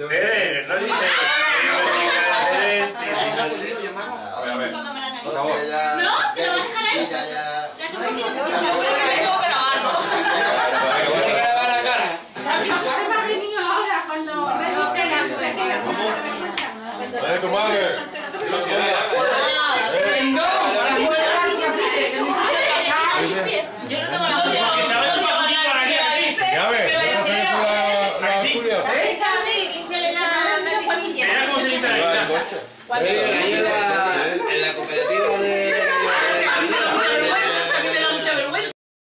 Eh, no dice A ver, a ver. Por favor. ¿No? ¿Te lo vas a dejar ahí? Ya, ya. Ya voy a decir que Ya, tengo que grabarlo. Se me ha venido ahora cuando me dice la ¡Eh, tu madre! Yo no tengo 来一个，来一。